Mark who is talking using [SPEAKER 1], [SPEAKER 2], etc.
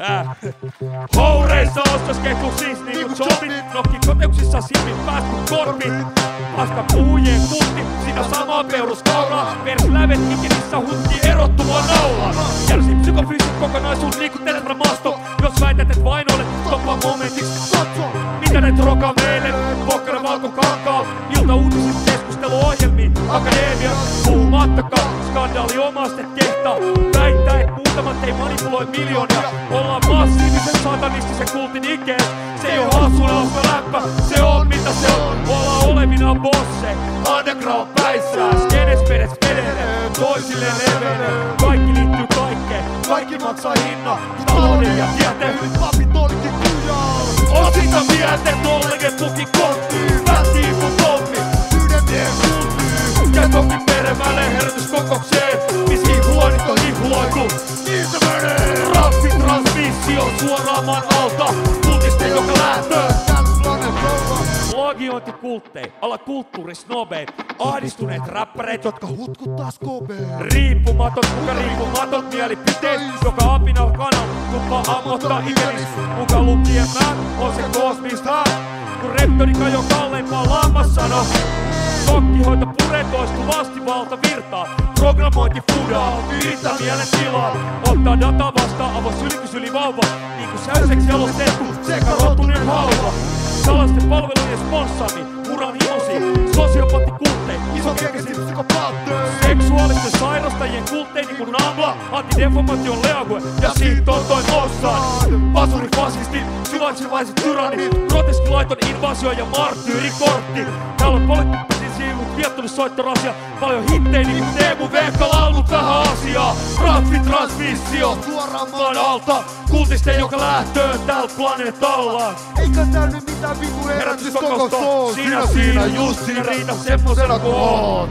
[SPEAKER 1] Äh. Houreissa ostosketju siis niinku zombit Nokki koteuksissa silmin päästä kuin korpit Paska puujien kultti, sitä samaa peruskauraa Pers lävet ikinissä hutti erottumaan naulaan. Kärsi psykofyysit kokonaisuus niinku teletramasto. Jos väität et vain olet stoppa momentiksi. Katso, mitä ne trokaa meille. Pokkana valko kankaa. Ilta uutiset keskusteluohjelmiin Akademia puhumattakaan. Skandaali omasta kehtaa Väittää ei manipuloi miljoonia Ollaan massiivisen satanistisen kultin ikeen Se ei oo hassunausta läppä Se on mitä se on. Ollaan olevina bosse Underground päissään Skenes pedes vedelle Toisille leveille Kaikki liittyy kaikkeen. Kaikki maksaa hinnan Talouden ja tieteen
[SPEAKER 2] Papit olikin kujaa.
[SPEAKER 1] On sitä mieltä, tolleke puki konttiin. Välttii kun
[SPEAKER 2] menee
[SPEAKER 1] Rappi transmissio suoraan maan alta. Kultisten joka lähtö. Plagiointikulttei, ala kulttuurisnobei Ahdistuneet räppäreet, jotka
[SPEAKER 2] Hutkuttaa skobea.
[SPEAKER 1] Riippumaton, kuka riippumaton mielipiteet. Joka apina kanal, tuppaa ammottaa ikelis Muka lukien mä, on se kosmista Kun retorika jo kalleimpaa lammas sano Shokkihoito puree toistuvasti valtavirtaa Programmointi fudaa, yrittää mielen tilaa. Ottaa dataa vastaan, avos ylikys yli vauva. Niinku säyseksi jalostettu, sekä rotunen halva Salaisten palvelujen sponssaami, uran himosi. Sosiopattikulttei, iso
[SPEAKER 2] Kekesin psykopaatteja
[SPEAKER 1] Seksuaalisten sairastajien kultteini kun Nambla Antideformation league ja siitä on toi Mossad Pasuri fasisti, syvaisilaiset tyrannit Groteski-laiton invasio ja marttyyrikortti. Täällä on poliittisia viettonut soittorasia Paljon hittei niinku Teemu Veikka laulut vähän asiaa Raffi transmissio.
[SPEAKER 2] Suoraan
[SPEAKER 1] maan alta Kultisten joka lähtöön täällä planeetalla.
[SPEAKER 2] Eikä tää nyt mitään vitu herätyskokous oo
[SPEAKER 1] Sinä siinä just siinä riitä semmosena kun oot